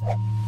you